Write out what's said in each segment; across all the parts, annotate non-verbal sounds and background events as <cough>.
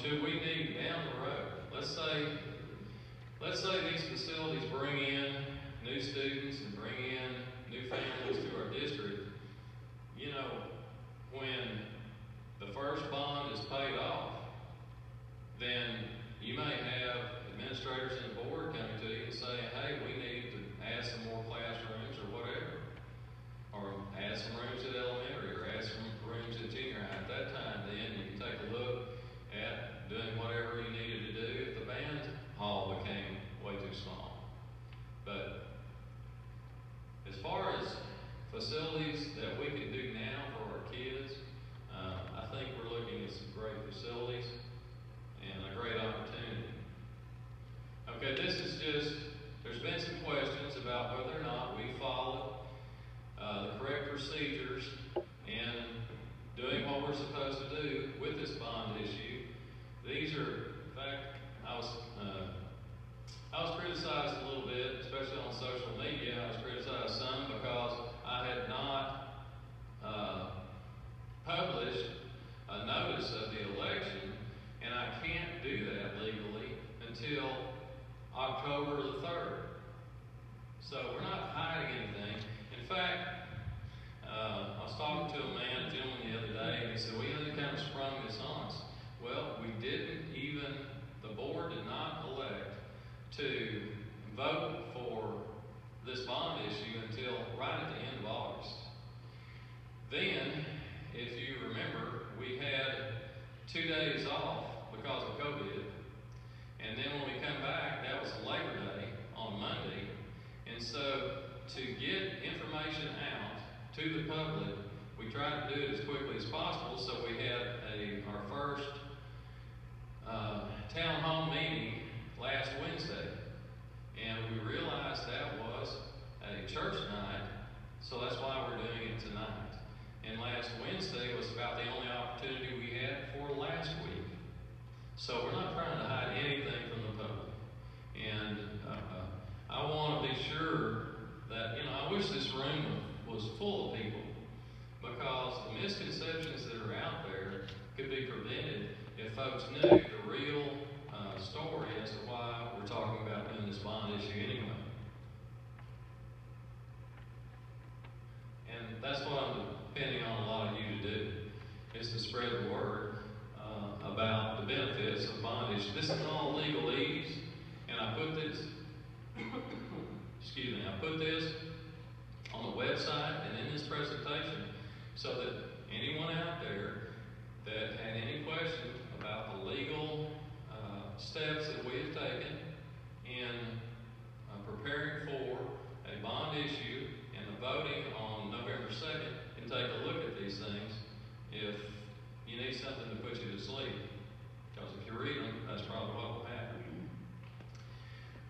should we need down the road, let's say, let's say these facilities bring in new students and bring in new families to our district, you know, when the first bond is paid off, then you may have administrators and the board coming to you and saying, hey, we need to add some more classrooms or whatever. Or add some rooms at elementary, or add some rooms at junior high. At that time, then you can take a look at doing whatever you needed to do if the band hall became way too small. But as far as facilities that we can do now for our kids, uh, I think we're looking at some great facilities and a great opportunity. Okay, this is just, there's been some questions about whether or not we followed uh, the correct procedures in doing what we're supposed to do with this bond issue. These are, in fact, I was, uh, I was criticized a little bit, especially on social media.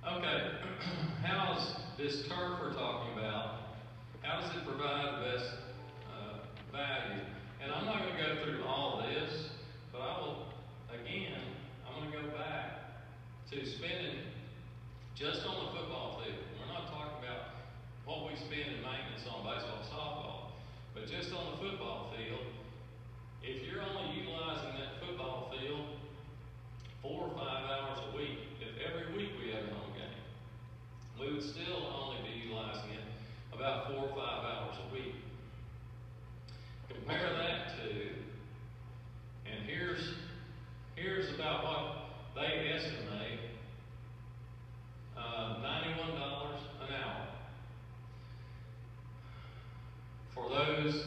Okay, <clears throat> how's this turf we're talking about? How does it provide the best uh, value? And I'm not going to go through all this, but I will, again, I'm going to go back to spending just on the football field. We're not talking about what we spend in maintenance on baseball, softball, but just on the football field. If you're only utilizing that football field four or five hours a week, if every week we have a home game, we would still only be utilizing it about four or five hours a week. Compare that to, and here's here's about what they estimate uh, $91 an hour. For those,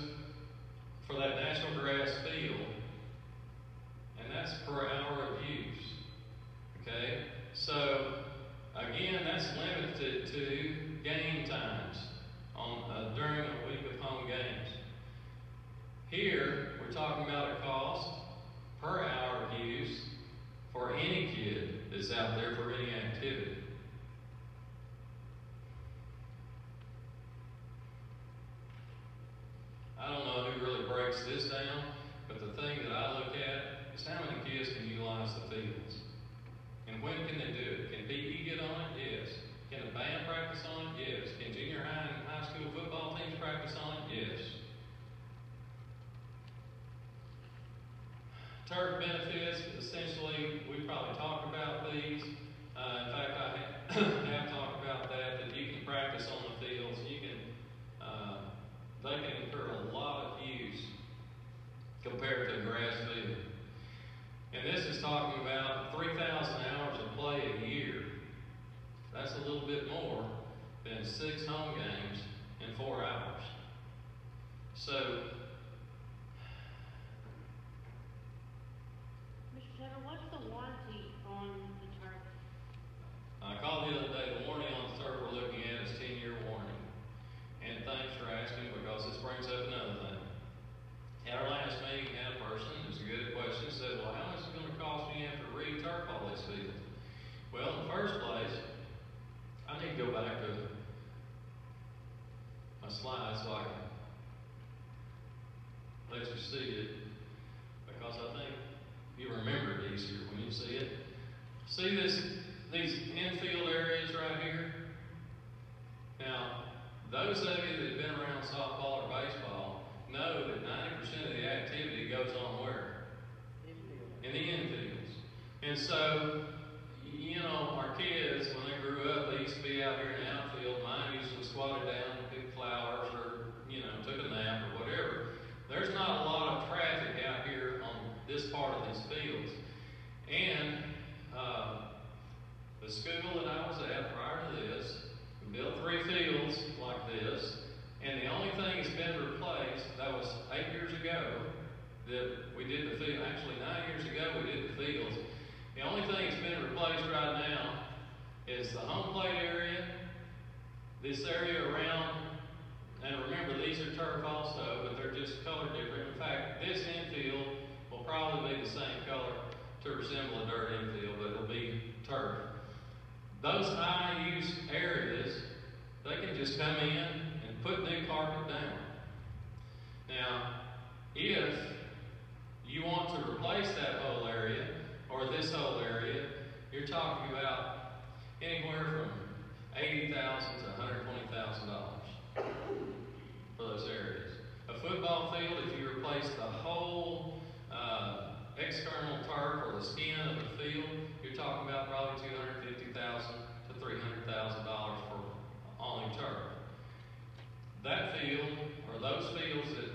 for that natural grass field, and that's per hour of use. Okay? So, again, that's limited to game times on, uh, during a week of home games. Here, we're talking about a cost per hour use for any kid that's out there for any activity. I don't know who really breaks this down, but the thing that I look at is how many kids can utilize the fields. And when can they do it? Can PE get on it? Yes. Can the band practice on it? Yes. Can junior high and high school football teams practice on it? Yes. Turf benefits, essentially, we probably talked about these. Uh, in fact, I have, have talked about that, that you can practice on the fields. You can, uh, they can incur a lot of use compared to a grass field. And this is talking about 3,000 hours of play a year. That's a little bit more than six home games in four hours. So, What's the warranty on the turf? I called the other day, the warranty on the turf we're looking at is 10 year warranty. And thanks for asking because this brings up another thing. At our last meeting, we had a person, a good question, said, Well, how much is it going to cost me after re turf all this field? Well, in the first place, I need to go back to my slides so I can let you see it because I think you remember it easier when you see it. See this, these infield areas right here? Now, those of you that have been around softball or baseball know that 90% of the activity goes on where? In the infields. And so, you know, our kids, when they grew up, they used to be out here in the outfield. Mine usually squatted down and picked flowers or, you know, took a nap or whatever. There's not a lot of traffic out here on this part of these fields. And uh, the school that I was at prior to this built three fields like this, and the only thing that's been replaced, that was eight years ago, that we did the field, actually nine years ago we did the fields. The only thing that's been replaced right now is the home plate area, this area around, and remember these are turf also, but they're just color different. In fact, this infield probably be the same color to resemble a dirt infield, but it'll be turf. Those high use areas, they can just come in and put new carpet down. Now, if you want to replace that whole area or this whole area, you're talking about anywhere from 80,000 to one hundred twenty thousand dollars for those areas. A football field, if you replace the whole uh, external turf or the skin of the field, you're talking about probably two hundred fifty thousand to three hundred thousand dollars for only turf. That field, or those fields that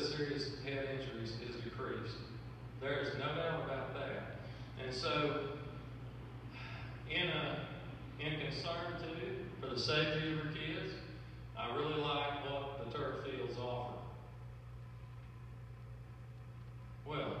serious head injuries is decreased. There is no doubt about that. And so, in, a, in concern to for the safety of your kids, I really like what the turf fields offer. Well,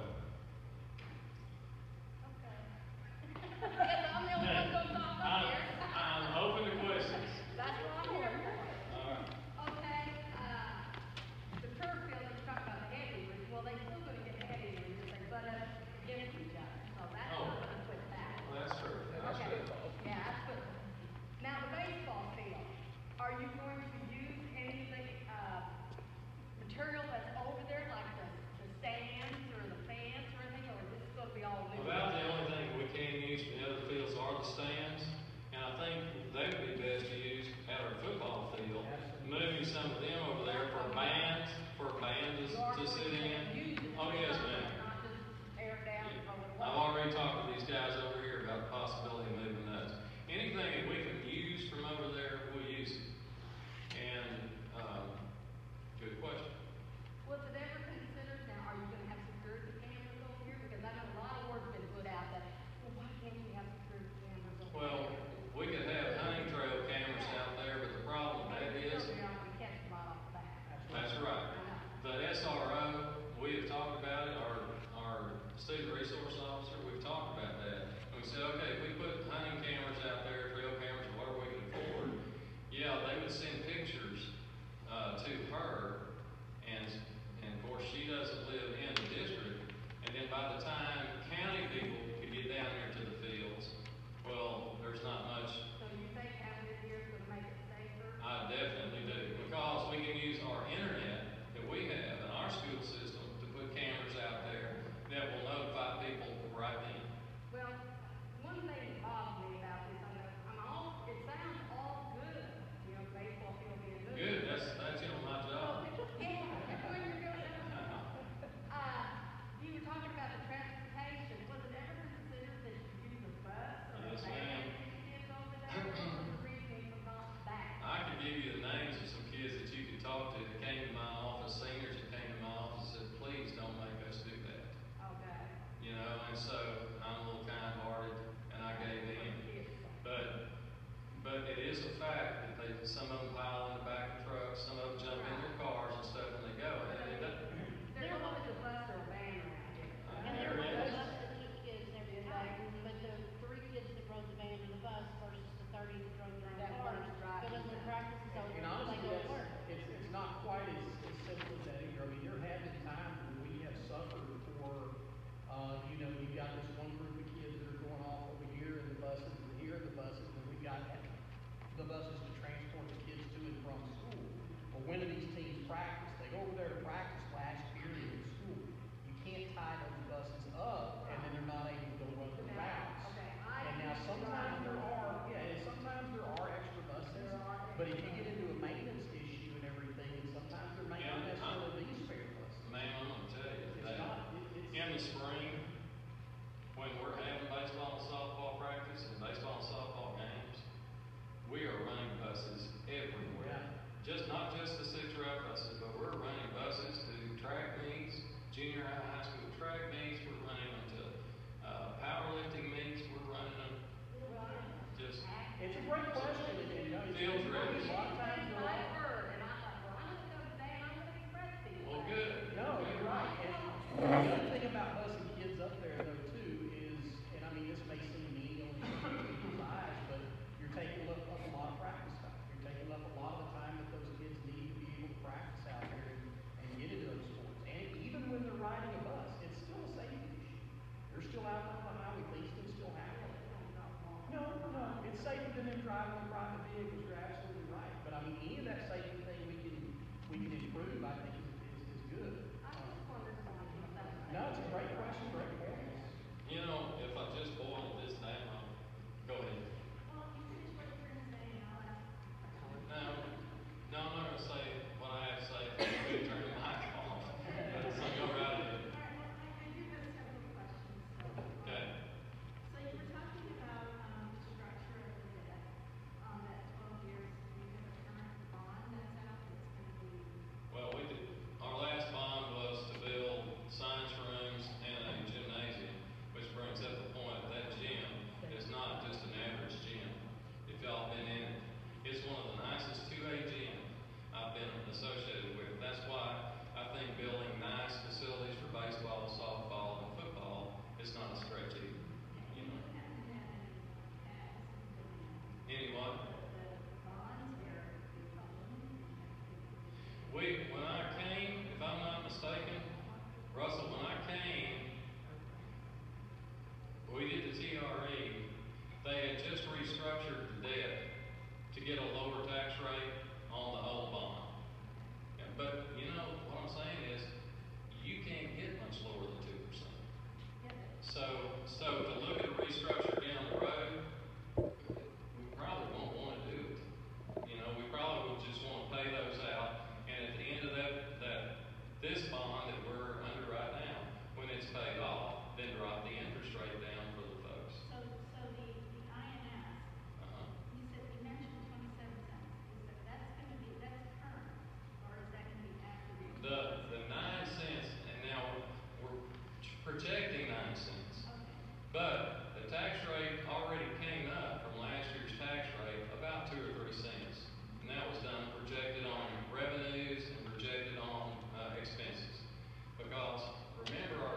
We, when I came, if I'm not mistaken, Russell, when I came, we did the TRE. They had just restructured the debt to get a lower tax rate on the whole bond. But you know what I'm saying is, you can't get much lower than two percent. So, so to look at restructuring.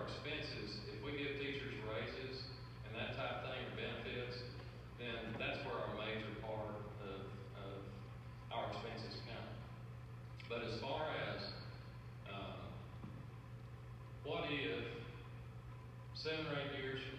expenses, if we give teachers raises and that type of thing or benefits, then that's where our major part of, of our expenses come. But as far as um, what if seven or eight years from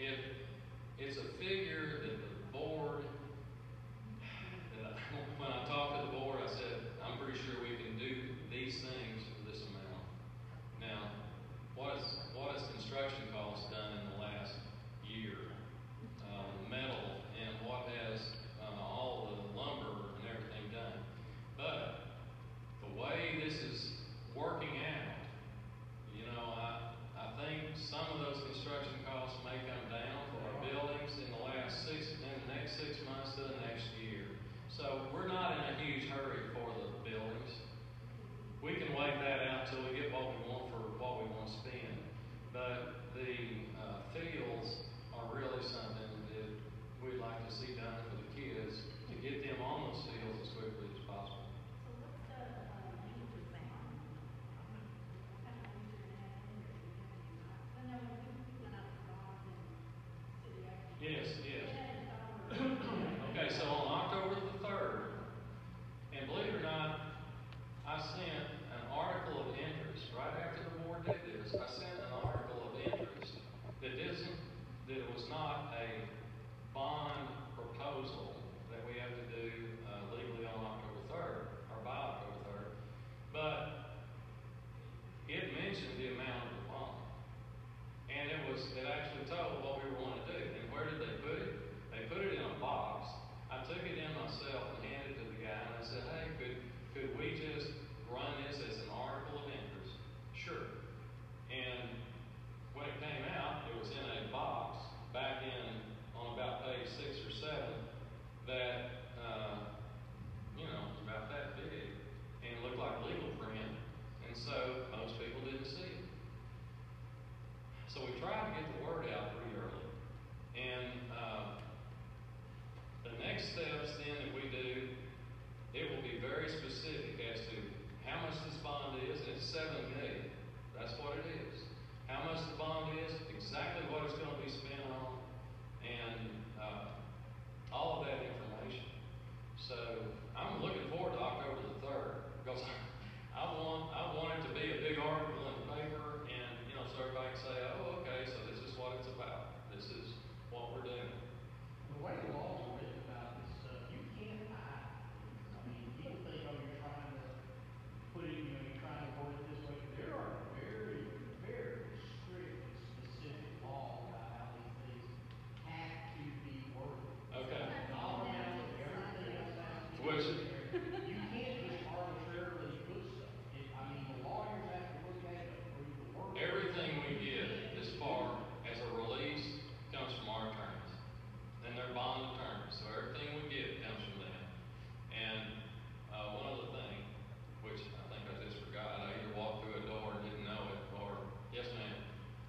If it's a figure that the board, that I, <laughs> when I talk to the board,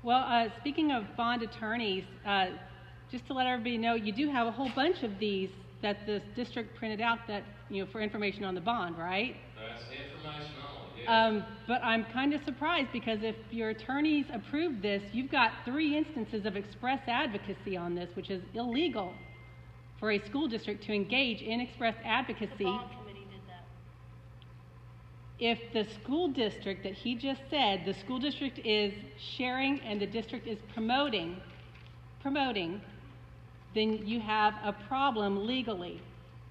Well, uh, speaking of bond attorneys, uh, just to let everybody know, you do have a whole bunch of these that the district printed out that you know for information on the bond, right? That's information only. Yeah. Um, but I'm kind of surprised because if your attorneys approved this, you've got three instances of express advocacy on this, which is illegal for a school district to engage in express advocacy if the school district that he just said, the school district is sharing and the district is promoting, promoting, then you have a problem legally.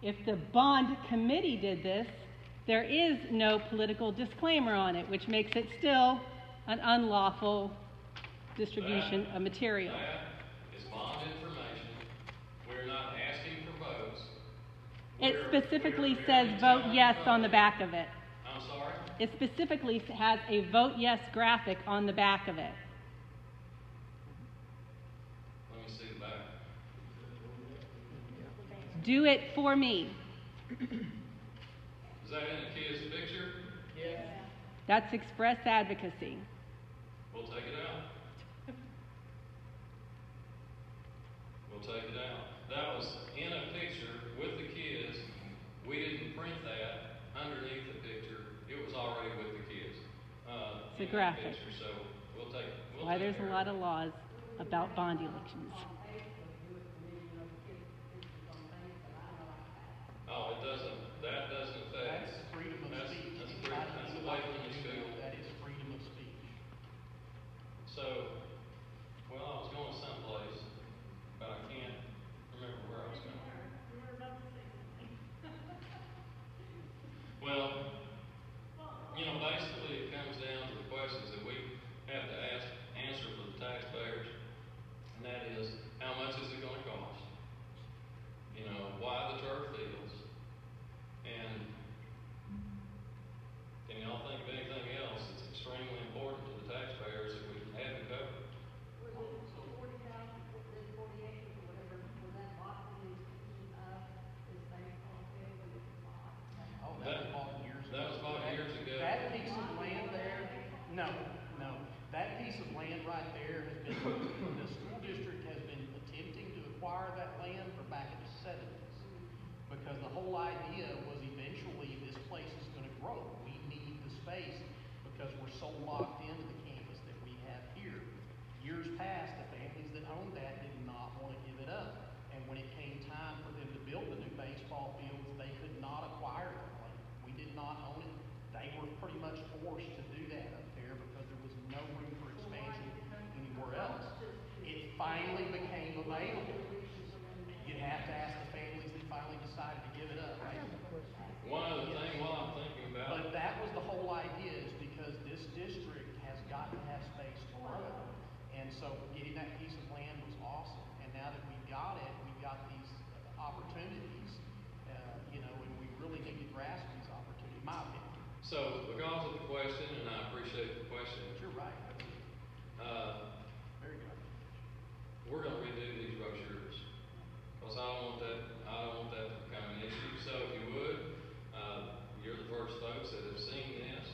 If the bond committee did this, there is no political disclaimer on it, which makes it still an unlawful distribution that, of material. it's bond information. We're not asking for votes. We're, it specifically says vote yes on the back of it it specifically has a vote yes graphic on the back of it. Let me see the back. Do it for me. Is that in the kid's picture? Yeah. That's express advocacy. We'll take it out. we'll take it out. That was in a picture with the kids. We didn't print that underneath the was already with the kids. Uh, it's a graphic. Picture, so we'll take, we'll Why there's a lot of laws about bond elections. Oh, it doesn't. That doesn't affect. That's freedom of that's, speech. That's, freedom, that's away from the school. That is freedom of speech. So, well, I was going someplace. District has got to have space to grow. And so getting that piece of land was awesome, and now that we've got it, we've got these opportunities, uh, you know, and we really need to grasp these opportunities, my opinion. so because of the question, and I appreciate the question, But you're right, uh, very good. we're gonna redo these brochures. Cause I don't want that, I don't want that to become an issue, so if you would, uh, you're the first folks that have seen this.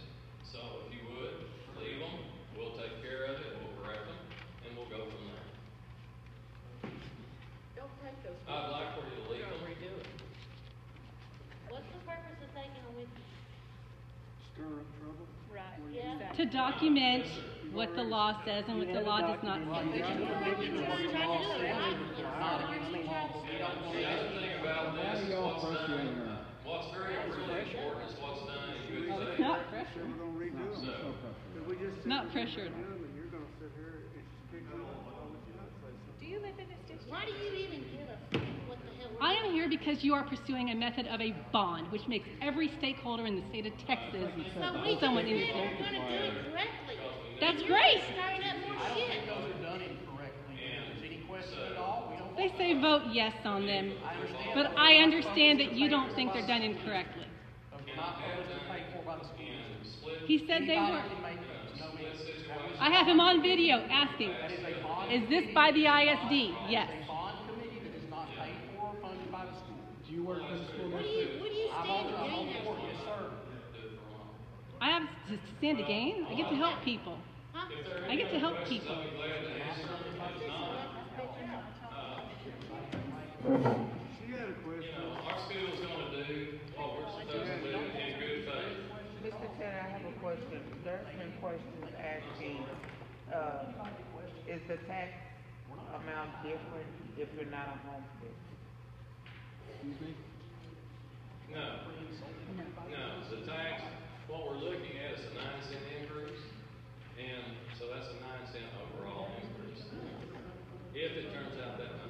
So if you would, leave them, we'll take care of it, we'll correct them, and we'll go from there. Don't take those. I'd like for you to leave We're them. gonna redo it. What's the purpose of taking them with you? Stir up trouble? Right. Yeah. To document what the law says and what the law does not say. you got a conviction of what the. Not against the law, but we don't want The other thing about this are is y'all what's done, what's very, really important is what's done in good faith. not pressure. we're gonna redo them. So- Did we just say Not gonna pressured. redo them and you're gonna sit here and stick to it? Why would you not say something? Do you live in this district? Why do you even give a what the hell? I am here because you are pursuing a method of a bond, which makes every stakeholder in the state of Texas So we just somewhat said innocent. we're gonna do it correctly. That's And great. just up more I don't shit. think those are done incorrectly. If there's any question at all, we don't. They say vote yes on them, I but I understand that you don't think they're done incorrectly. But we're not publicly paid for by the school. And split, He said they were. can make those, no split issue. situation. I have him on video asking, That is a bond. is this by the ISD? Yes. It's a bond committee that is not paid for or funded by the school. Do you work for the school What do you, what do you I'm stand to gain the out board, of yes, it? sir. I have to stand to gain. I get to help people. Huh? If there are I get to help people. I'll be glad to answer them. If not, She had a you question. know, our school's gonna do what we're supposed to do in good faith. Mr. Tanner, I have a question. There's been questions asking, uh, is the tax amount different if you're not a homestead? Excuse me? No. No, the tax, what we're looking at is a nine cent increase, and so that's a nine cent overall increase. If it turns out that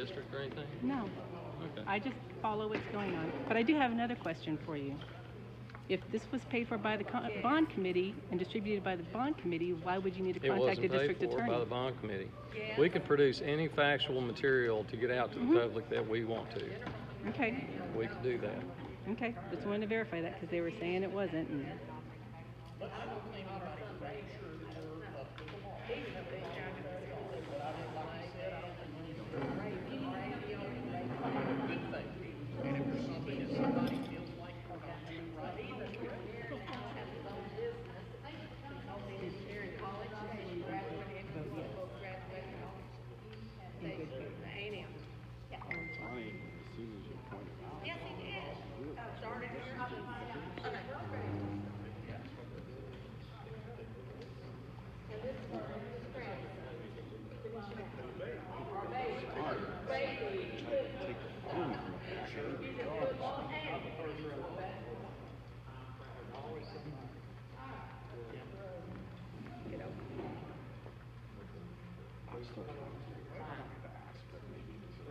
district or anything? No, Okay. I just follow what's going on. But I do have another question for you. If this was paid for by the co- bond committee and distributed by the bond committee, why would you need to It contact the wasn't paid district for attorney? by the bond committee. We can produce any factual material to get out to Mm-hmm. the public that we want to. Okay, We can do that. okay, just wanted to verify that because they were saying it wasn't. and- But I don't think anybody can make sure that we're up to the law. What I did, like I said, I don't think we need to. Good thing. And if there's something that somebody feels like we're not doing right, Funny, as soon as you pointed out. Yes, he did. Started here. I still don't know. I don't have to ask, but maybe this is.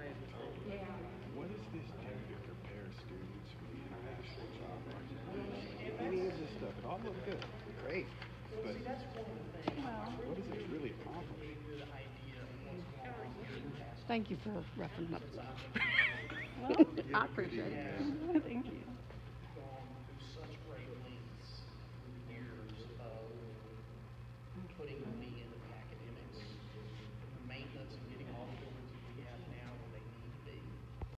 What does this do to prepare students for the international job market? Any of this stuff, it all looks good, great, but what does it really accomplish? Thank you for roughing up. Well, <laughs> I appreciate it. <laughs> thank you. gone through such